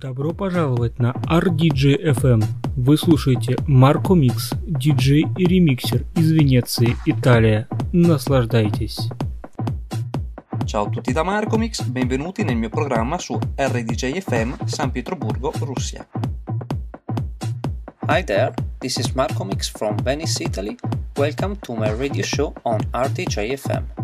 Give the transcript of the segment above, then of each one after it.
Добро пожаловать на RDJ FM. Вы слушаете Марко Микс, диджей и ремиксер из Венеции, Italia. Наслаждайтесь. Ciao a tutti da Marcomix, benvenuti nel mio programma su RDJ FM San Pietroburgo, Russia. Hi there, this is Marco Mix from Venice, Italy. Welcome to my radio show on RDJ FM.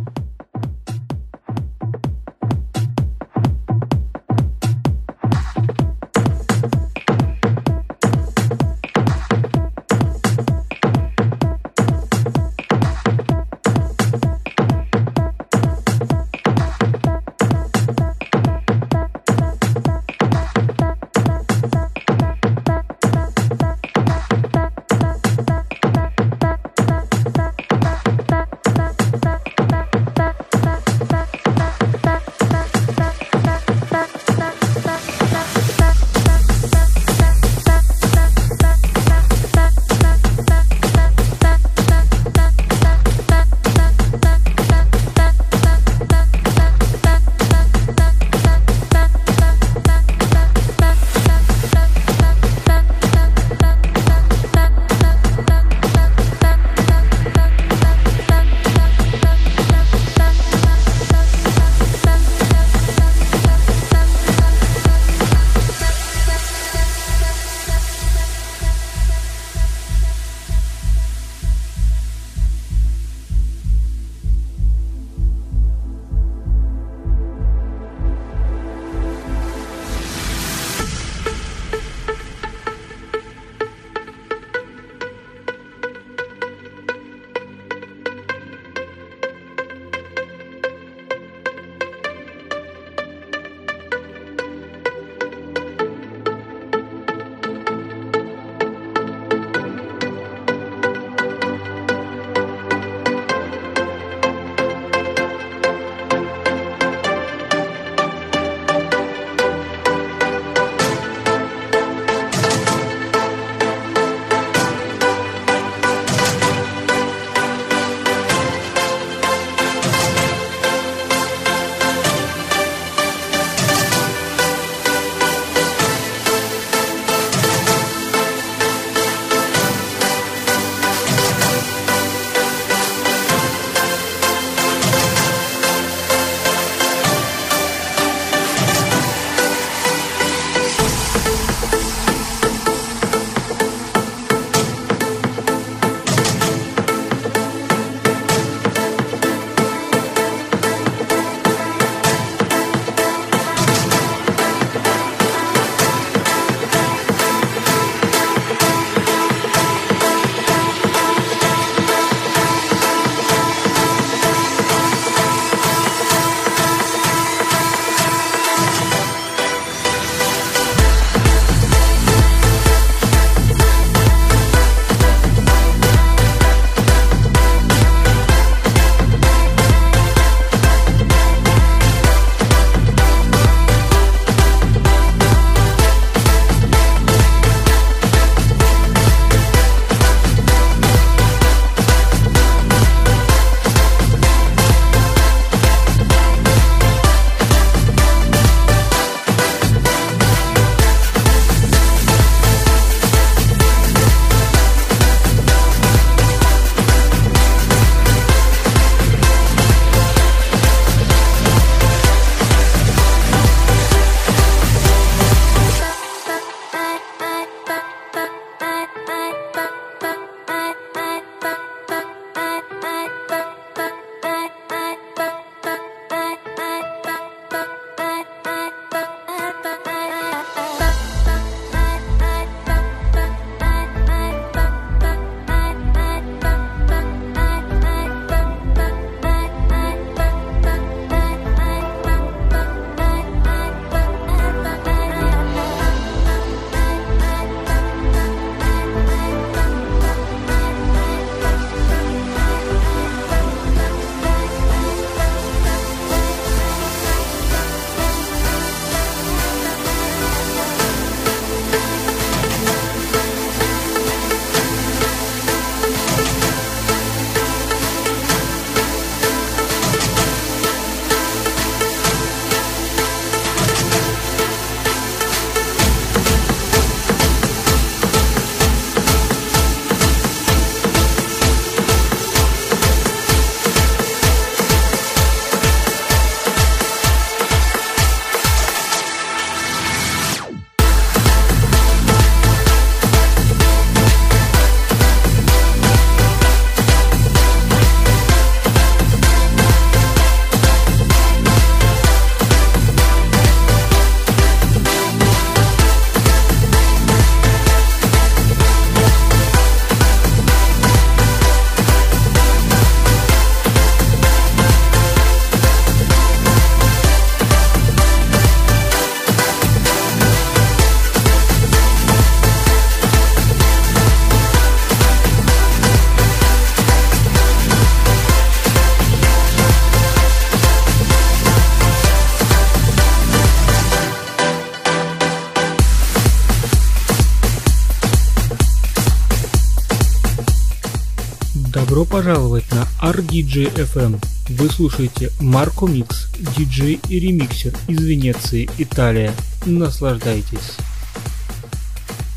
Пожаловать на RDJ FM. Вы слушаете Марко Микс, диджей и ремиксер из Венеции, Италия. Наслаждайтесь.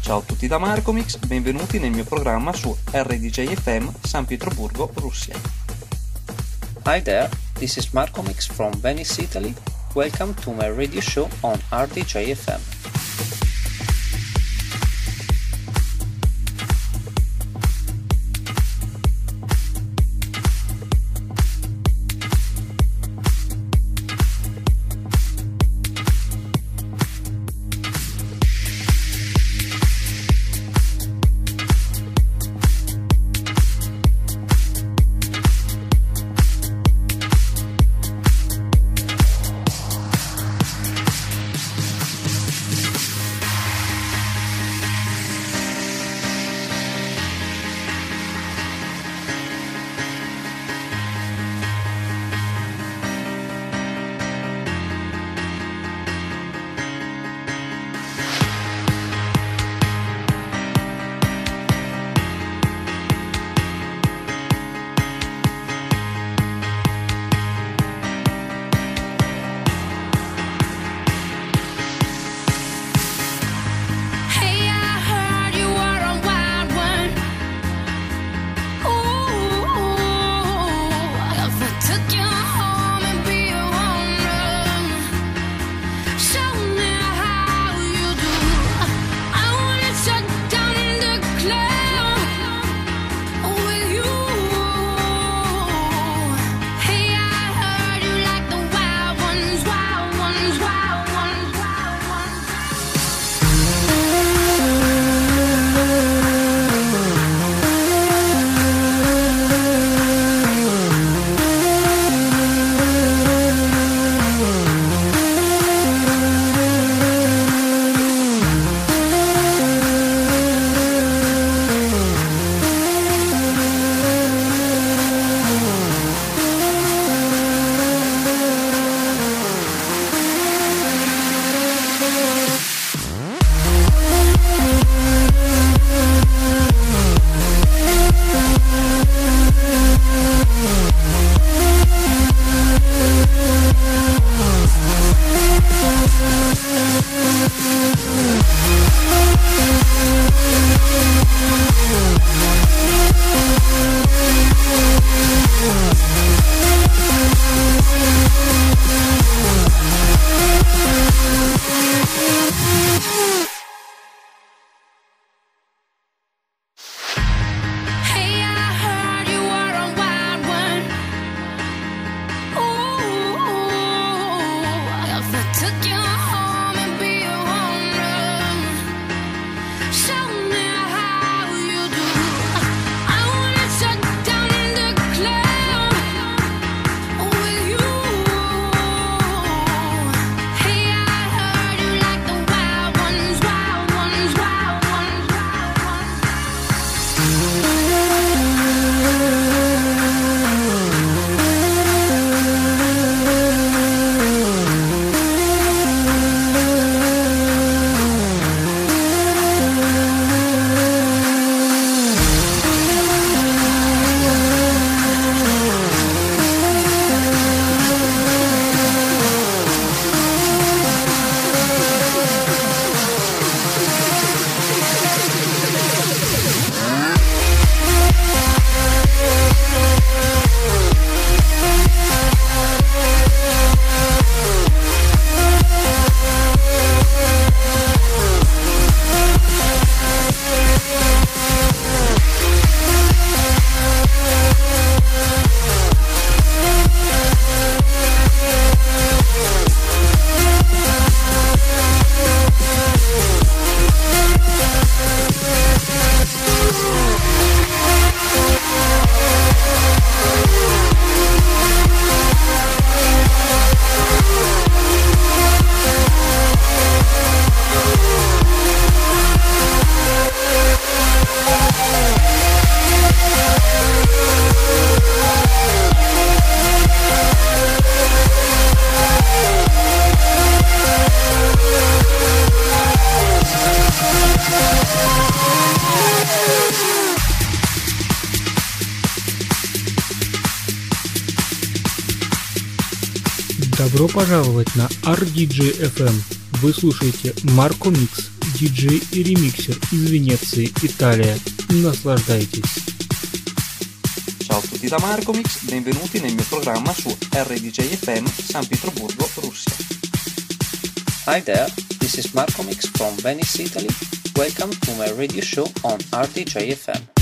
Ciao a tutti da Marco Mix, benvenuti nel mio programma su RDJ FM San Pietroburgo, Russia. Hi there, this is Marco Mix from Venice, Italy. Welcome to my radio show on RDJ пожаловать на RDJ FM. Вы слушаете Марко Микс, диджей и ремиксер из Венеции, Италия. Наслаждайтесь. Ciao a tutti da Marco Mix, benvenuti nel mio programma su RDJ FM San Pietroburgo, Russia. Hi there, this is Marco Mix from Venice, Italy. Welcome to my radio show on RDJ FM.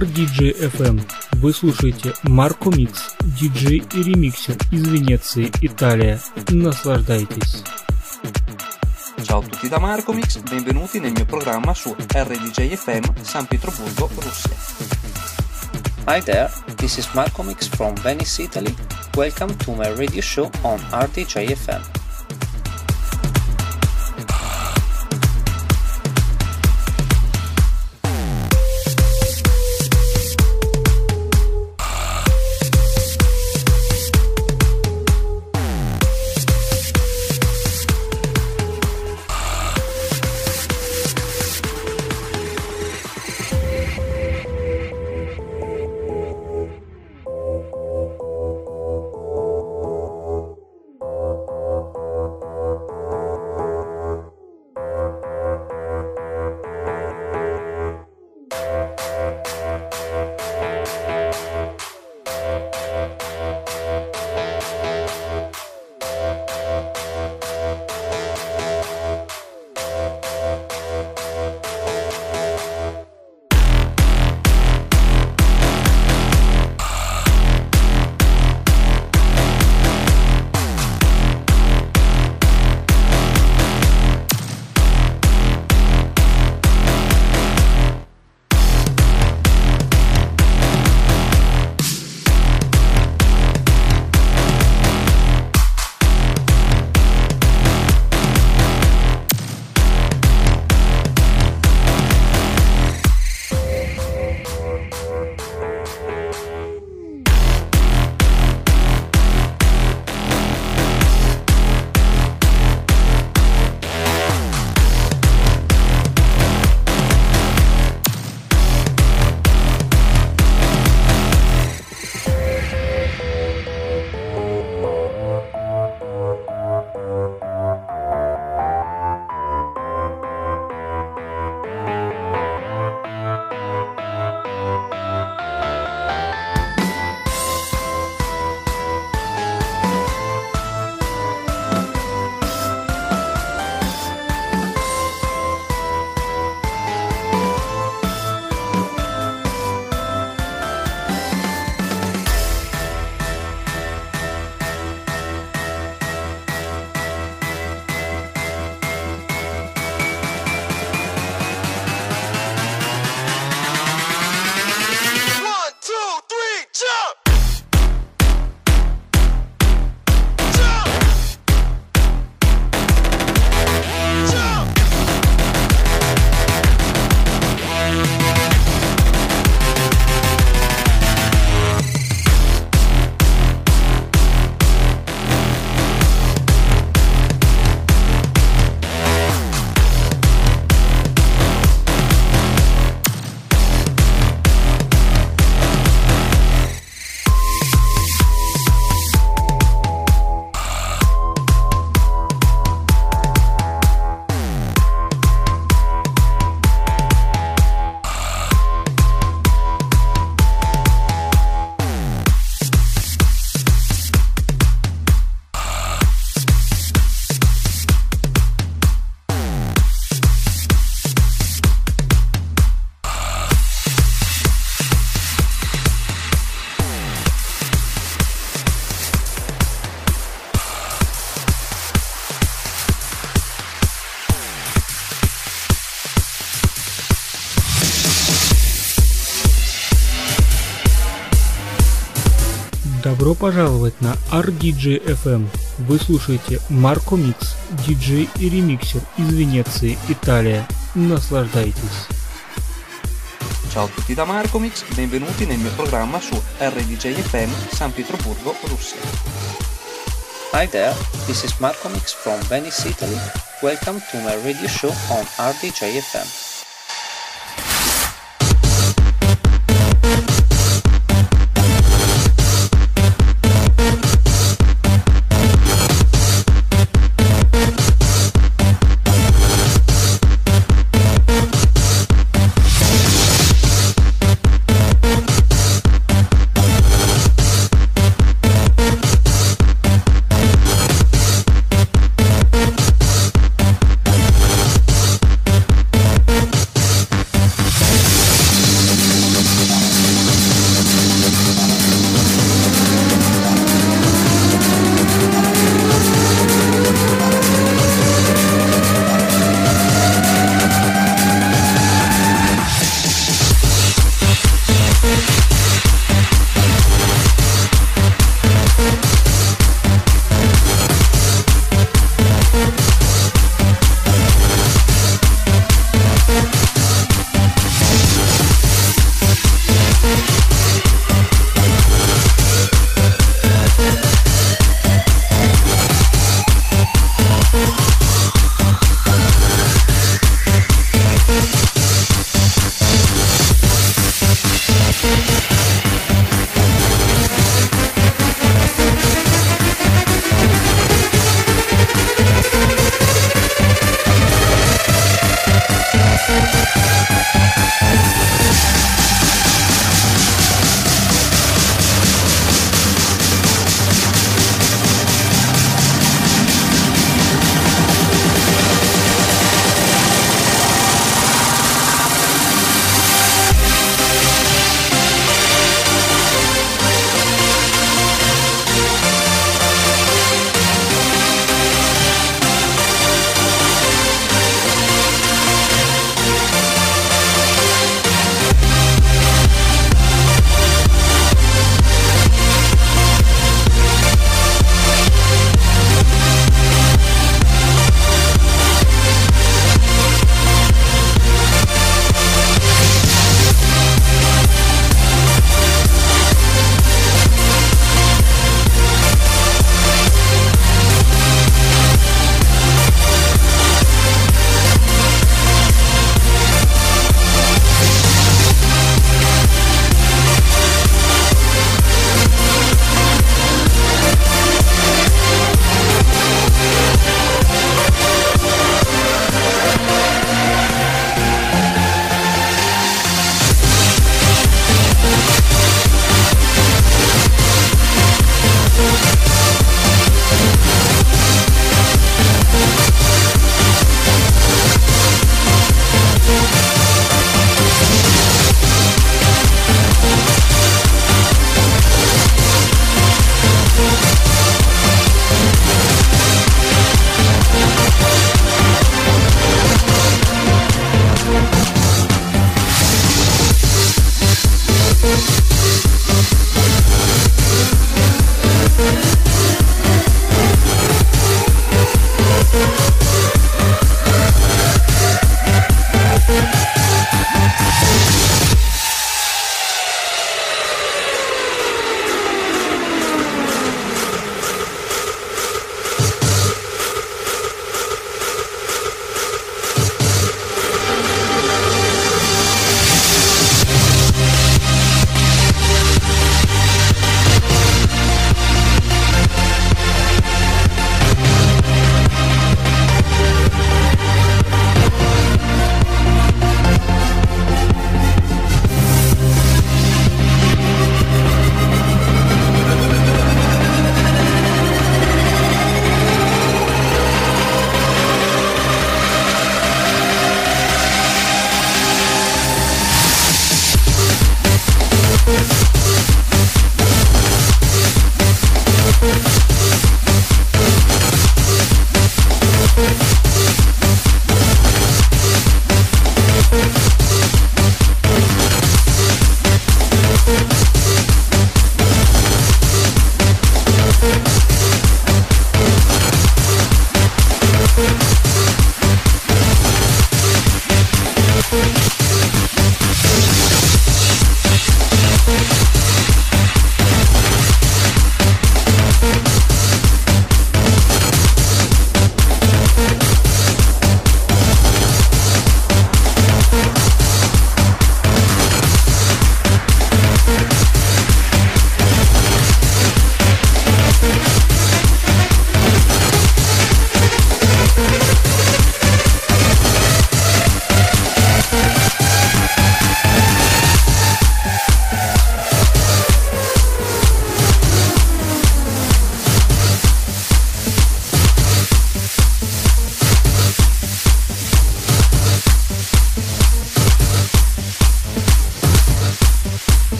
На RDJ FM. Вы слушаете Марко Микс, диджей и ремиксер из Венеции, Италия. Наслаждайтесь. Ciao a tutti da Marco Mix, benvenuti nel mio programma su RDJ FM San Pietroburgo, Russia. Hi there, this is Marco Mix from Venice, Italy. Welcome to my radio show on RDJ FM. Добро пожаловать на RDJ FM. Вы слушаете Марко Микс, диджей и ремиксер из Венеции, Италия. Наслаждайтесь. Ciao a tutti da Marco Mix, benvenuti nel mio programma su RDJ FM San Pietroburgo, Russia. Hi there, this is Marco Mix from Venice, Italy. Welcome to my radio show on RDJ FM.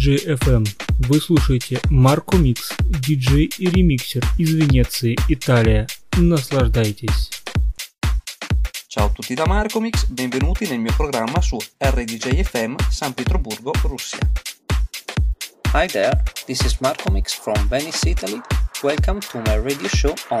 RDJ FM. Вы слушаете Марко Микс, диджей и ремиксер из Венеции, Италия. Наслаждайтесь. Ciao a tutti da Marcomix, benvenuti nel mio programma su RDJ FM San Pietroburgo, Russia. Hi there, this is Marco Mix from Venice, Italy. Welcome to my radio show on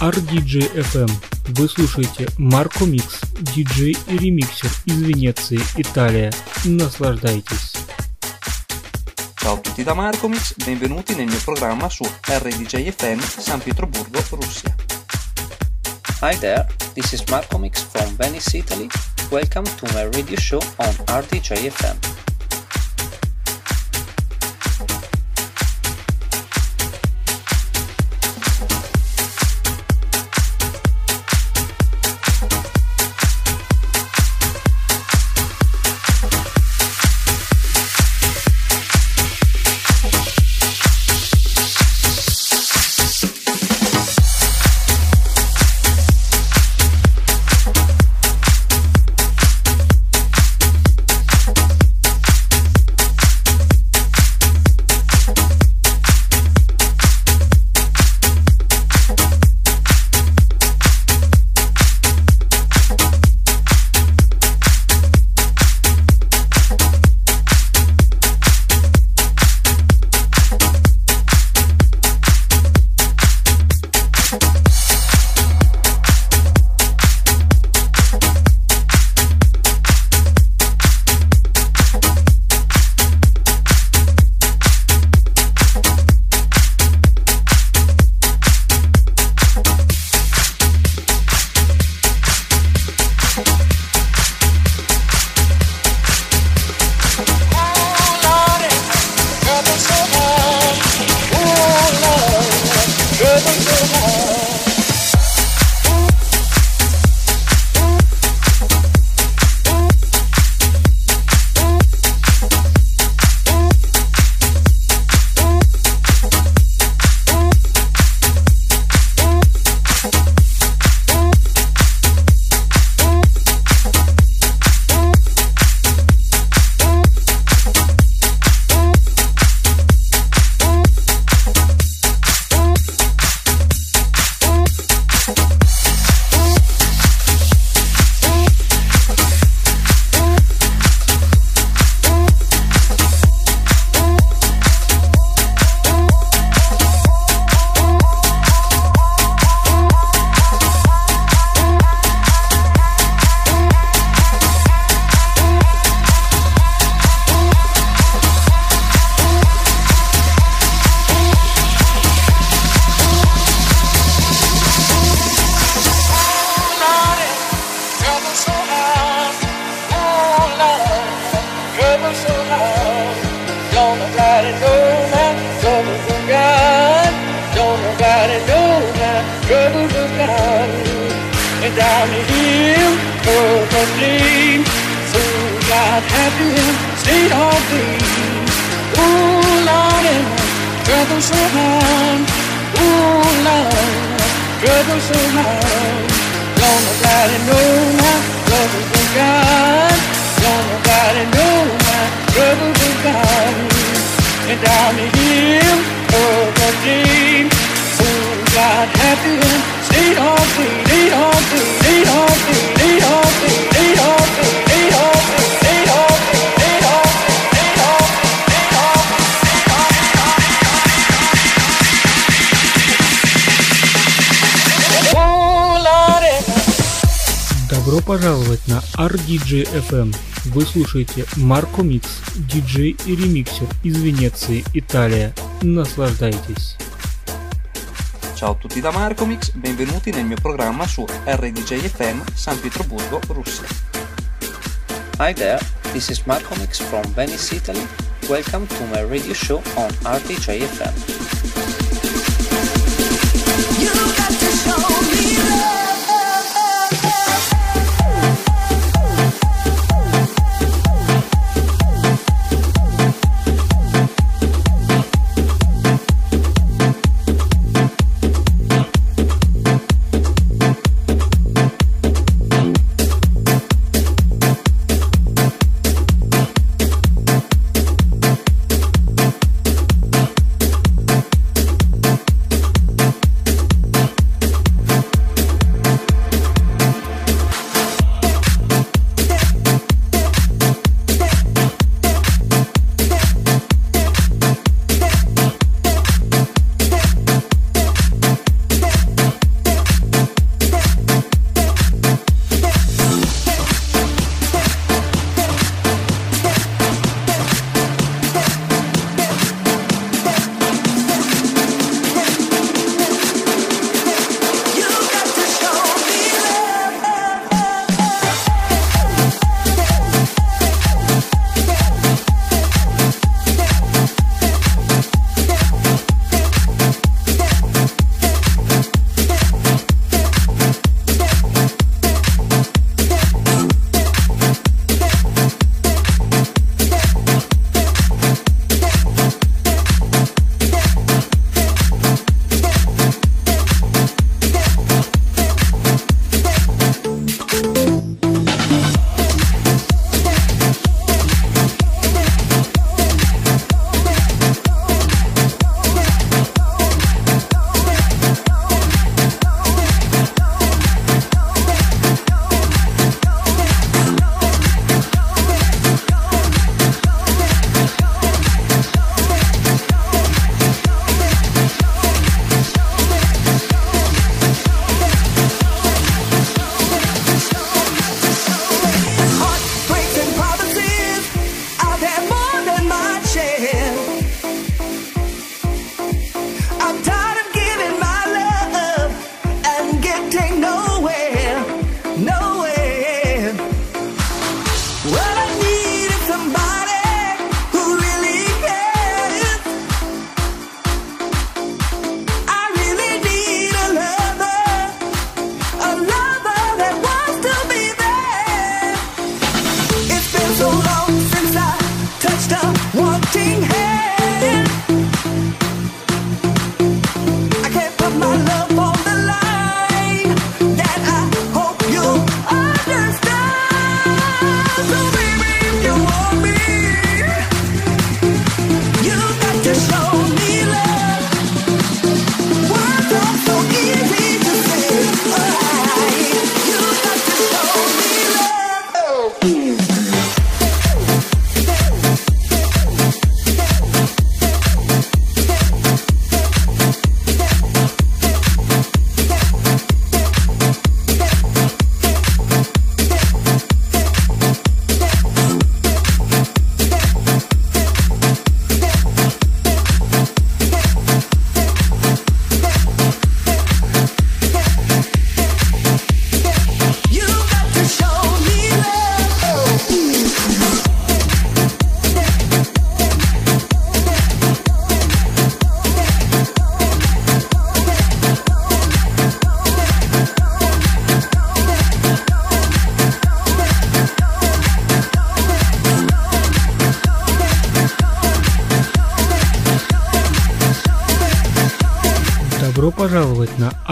RDJ FM. Вы слушаете Марко Микс, диджей и ремиксер из Венеции, Италия. Наслаждайтесь. Ciao a tutti da Marcomix, benvenuti nel mio programma su RDJFM San Pietroburgo, Russia. Hi there, this is Marco Mix from Venice, Italy. Welcome to my radio show on RDJFM. down пожаловать на RDJ FM. Вы слушаете Марко Микс, диджей и ремиксер из Венеции, Италия. Наслаждайтесь. Ciao a tutti da Marcomix, benvenuti nel mio programma su RDJFM San Pietroburgo, Russia. Hi there, this is Marco Mix from Venice, Italy. Welcome to my radio show on RDJFM. You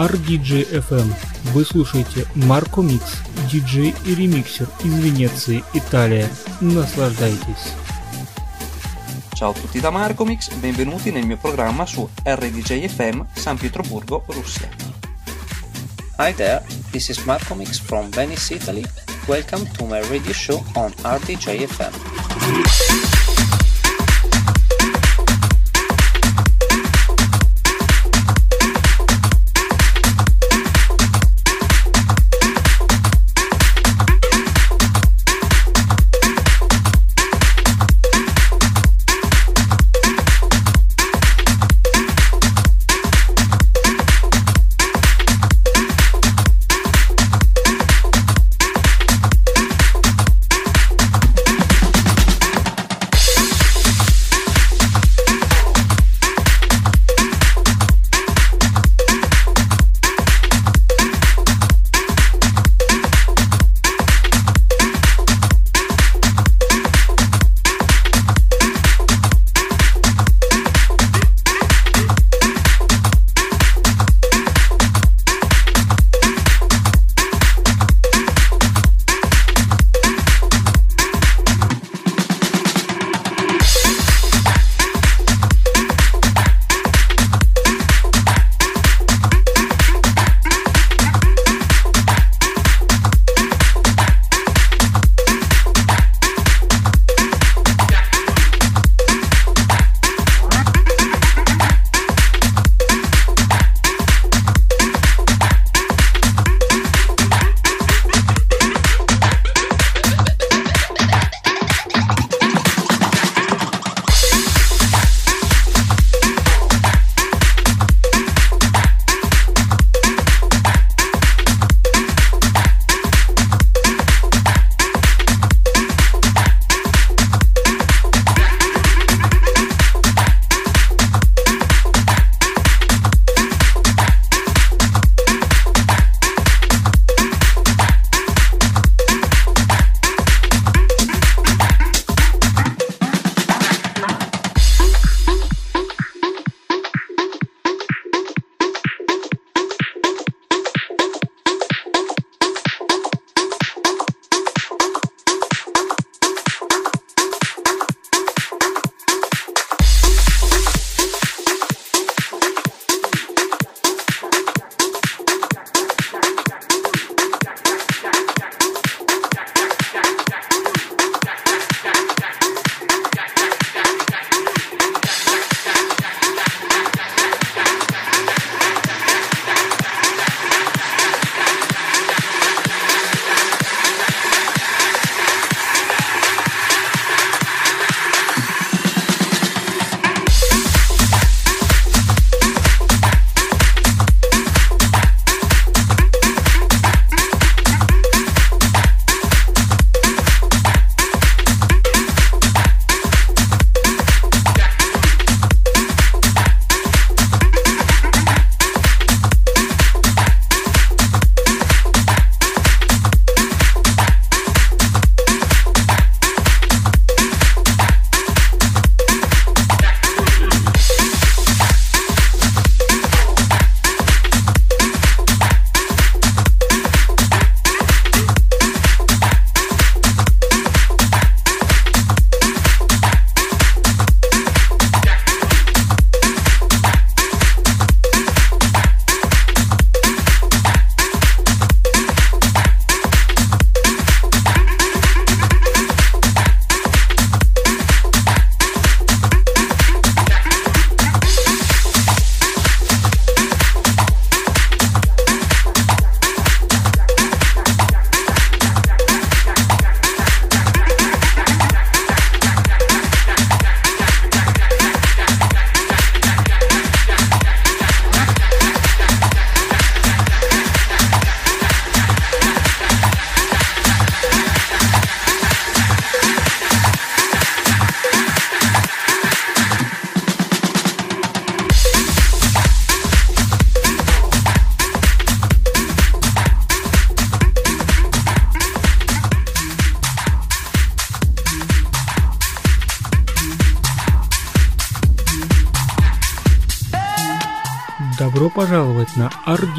на RDJ FM. Вы слушаете Марко Микс, диджей и ремиксер из Венеции, Италия. Наслаждайтесь. Ciao a tutti da Marcomix, benvenuti nel mio programma su RDJ FM San Pietroburgo, Russia. Hi there, this is Marco Mix from Venice, Italy. Welcome to my radio show on RDJFM. You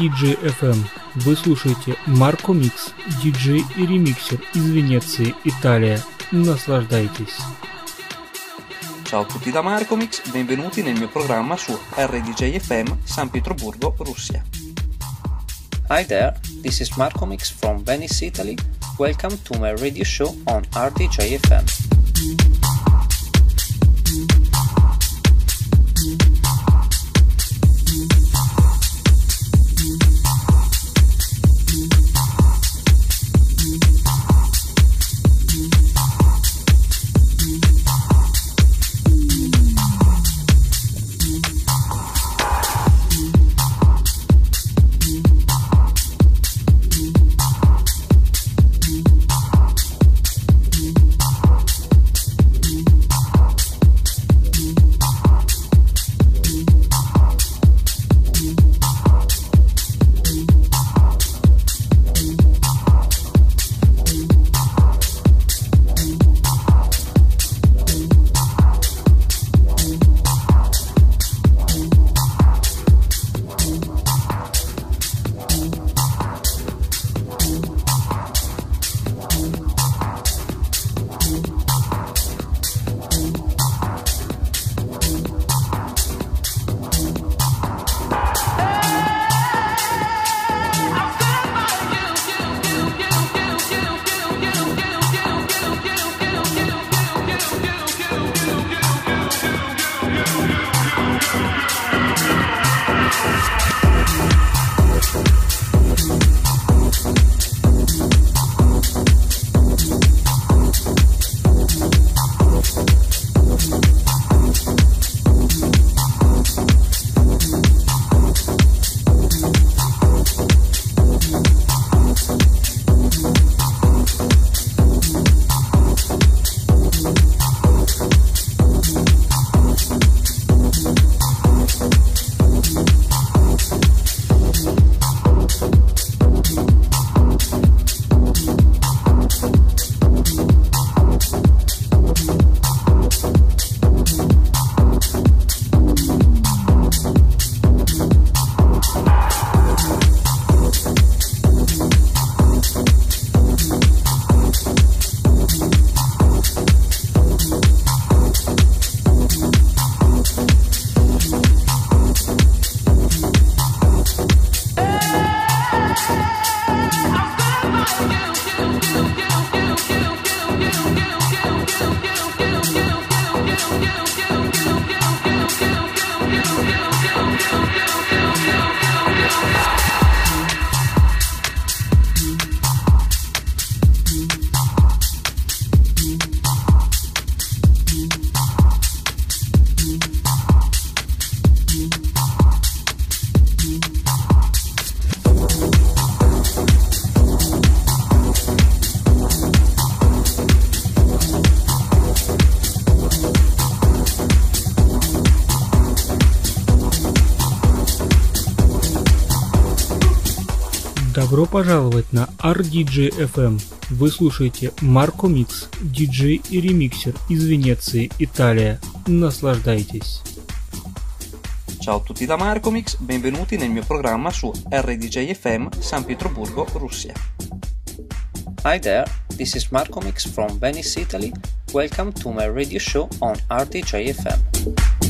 на RDJ-FM. Вы слушаете Марко Микс, диджей и ремиксер из Венеции, Италия. Наслаждайтесь. Ciao a tutti da Marcomix, benvenuti nel mio programma su RDJ FM San Pietroburgo, Russia. Hi there, this is Marco Mix from Venice, Italy. Welcome to my radio show on RDJFM. you, you. Добро пожаловать на RDJ-FM. Вы слушаете Марко Микс, диджей и ремиксер из Венеции, Италия. Наслаждайтесь. Ciao a tutti da Marcomix, benvenuti nel mio programma su RDJ FM San Pietroburgo, Russia. Hi there, this is Marco Mix from Venice, Italy. Welcome to my radio show on RDJFM.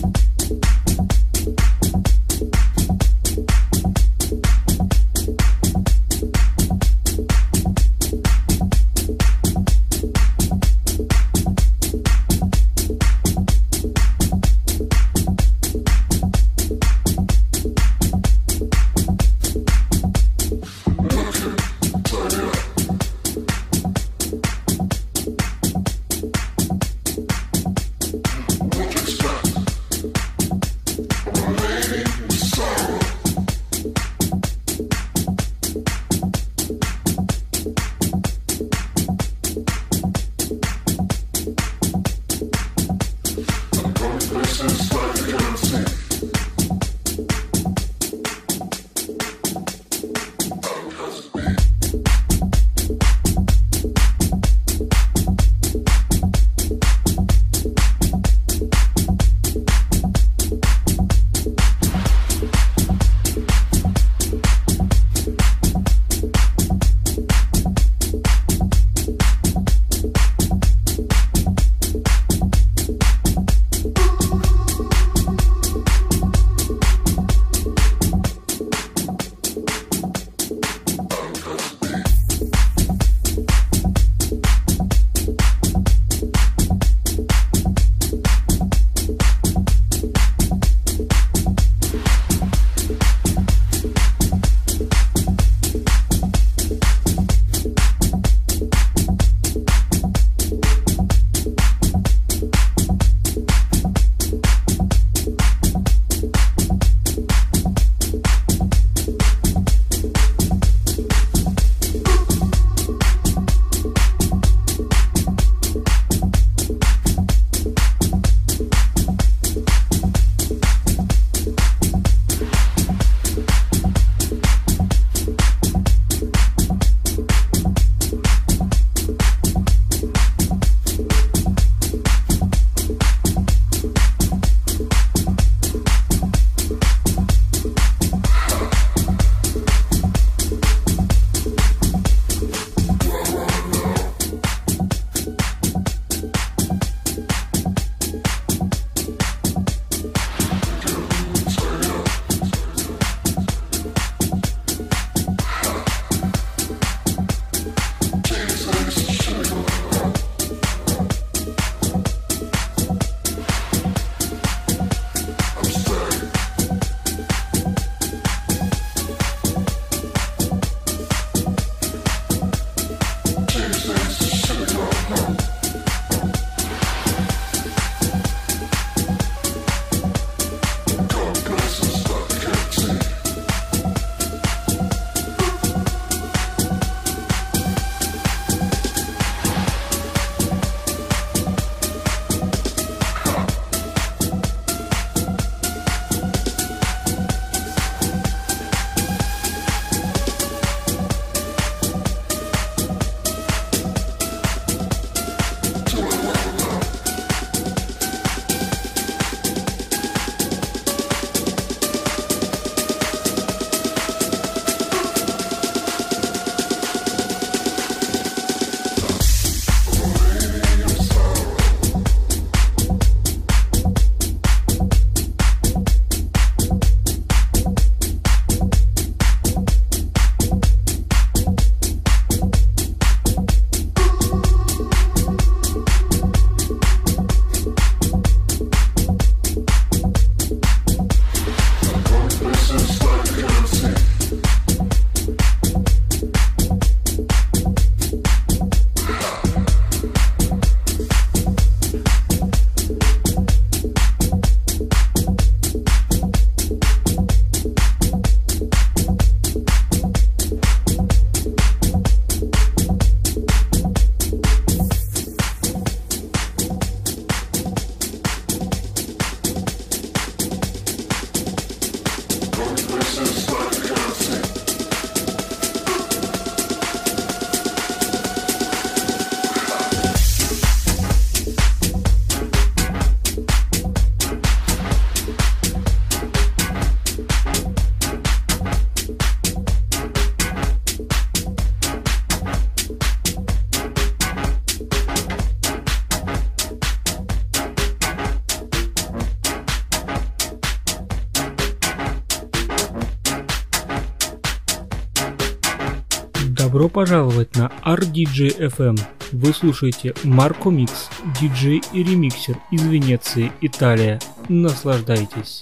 Добро пожаловать на RDJ FM. Вы слушаете Марко Микс, диджей и ремиксер из Венеции, Италия. Наслаждайтесь.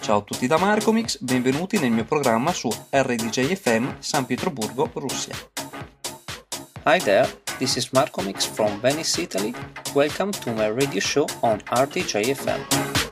Ciao a tutti da Marcomix, benvenuti nel mio programma su RDJFM San Pietroburgo, Russia. Hi there, this is Marco Mix from Venice, Italy. Welcome to my radio show on RDJFM.